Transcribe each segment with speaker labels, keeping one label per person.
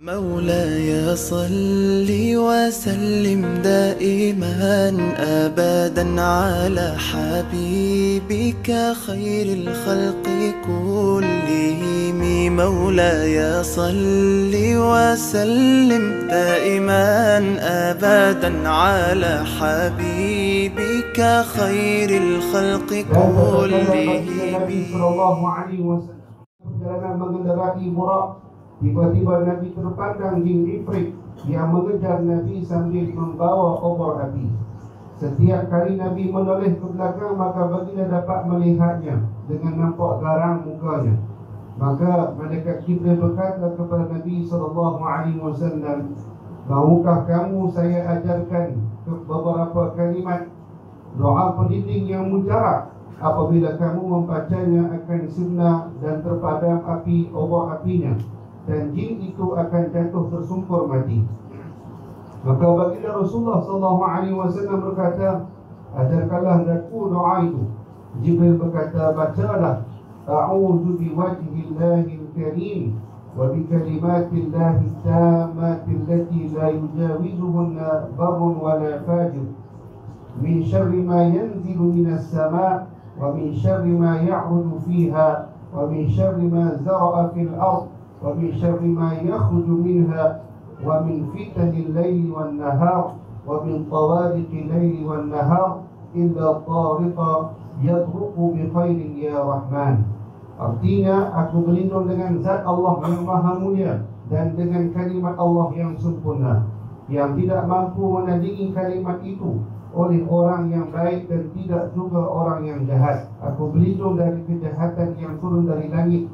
Speaker 1: مولاي صل وسلم دائما ابدا على حبيبك خير الخلق كلهم. مولاي صل وسلم دائما ابدا على حبيبك خير الخلق كلهم.
Speaker 2: Wasallam perjalanan mengendarai Burak tiba-tiba Nabi terpandang jin Ifrit. Yang mengejar Nabi sambil membawa obor api. Setiap kali Nabi menoleh ke belakang maka baginda dapat melihatnya dengan nampak garang mukanya. Maka malaikat Jibril berkata kepada Nabi Sallallahu Alaihi Wasallam Mahukah kamu saya ajarkan beberapa kalimat? Doa pendinding yang mujarab. Apabila kamu membacanya akan sunnah dan terpadam api obor apinya dan jin itu akan jatuh tersungkur mati. Maka baginda Rasulullah sallallahu alaihi wasallam berkata, "Adakalah laku doa itu?" Jibril berkata, "Bacalah A'udzu bi wajhi Allahil karim wa bi kalimatillahi tammati allati la yujawizuhunna barrun wa la fajir min syarri ma yanzilu minas sama' wa min syarri ma ya'rudu fiha wa min syarri ma zara'a fil ardh ومن شر ما يخرج منها ومن فتن الليل والنهار ومن طوارق الليل والنهار إلا طارق يطرق بخير يا رحمن Artinya aku berlindung dengan zat Allah yang maha mulia dan dengan kalimat Allah yang sempurna yang tidak mampu menandingi kalimat itu oleh orang yang baik dan tidak juga orang yang jahat. Aku berlindung dari kejahatan yang turun dari langit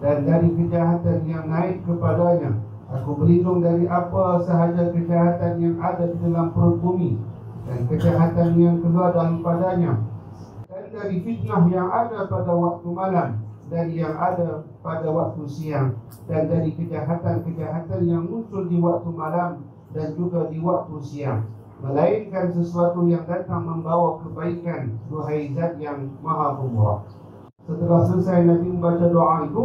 Speaker 2: dan dari kejahatan yang naik kepadanya. Aku berlindung dari apa sahaja kejahatan yang ada di dalam perut bumi dan kejahatan yang keluar daripadanya dan dari fitnah yang ada pada waktu malam dan yang ada pada waktu siang. Dan dari kejahatan-kejahatan yang muncul di waktu malam dan juga di waktu siang. Melainkan sesuatu yang datang membawa kebaikan duhai zat yang maha pemurah. Setelah selesai Nabi membaca doa itu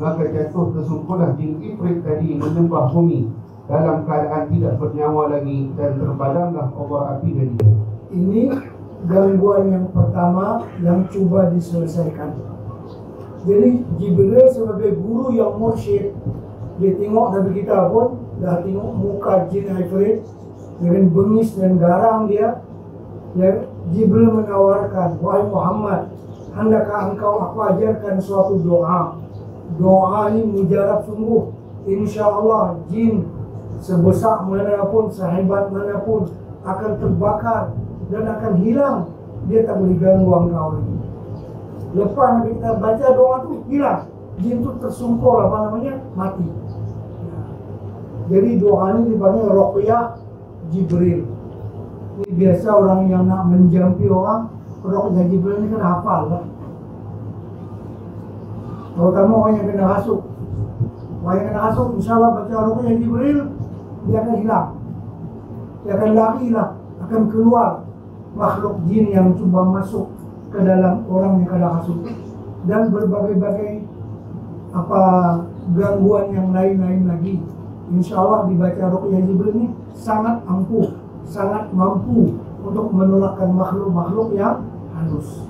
Speaker 2: maka jatuh tersungkurlah jin ifrit tadi menyembah bumi. Dalam keadaan tidak bernyawa lagi dan terpadamlah obor api dari
Speaker 3: Ini gangguan yang pertama yang cuba diselesaikan. Jadi Jibril sebagai guru yang mursyid dia tengok Nabi kita pun dah tengok muka jin Ifrit dengan bengis dan garang dia. Ya Jibril menawarkan wahai Muhammad hendaklah engkau aku ajarkan suatu doa doa ini mujarab sungguh. Insya Allah jin sebesar mana pun sehebat mana pun akan terbakar dan akan hilang. Dia tak boleh ganggu engkau lagi. Lepas kita baca doa tu hilang. Jin tu tersungkur apa namanya? Mati. Jadi doa ini dipanggil Ruqyah Jibril. Ini biasa orang yang nak menjampi orang Ruqyah Jibril ini kan hafal lah terutama orang yang kena rasuk orang yang kena rasuk insyaAllah baca Ruqyah Jibril dia akan hilang. Dia akan lari lah akan keluar makhluk jin yang cuba masuk ke dalam orang yang kena rasuk dan berbagai-bagai apa gangguan yang lain-lain lagi. InsyaAllah dibaca Ruqyah Jibril ini sangat ampuh, sangat mampu untuk menolakkan makhluk-makhluk yang halus.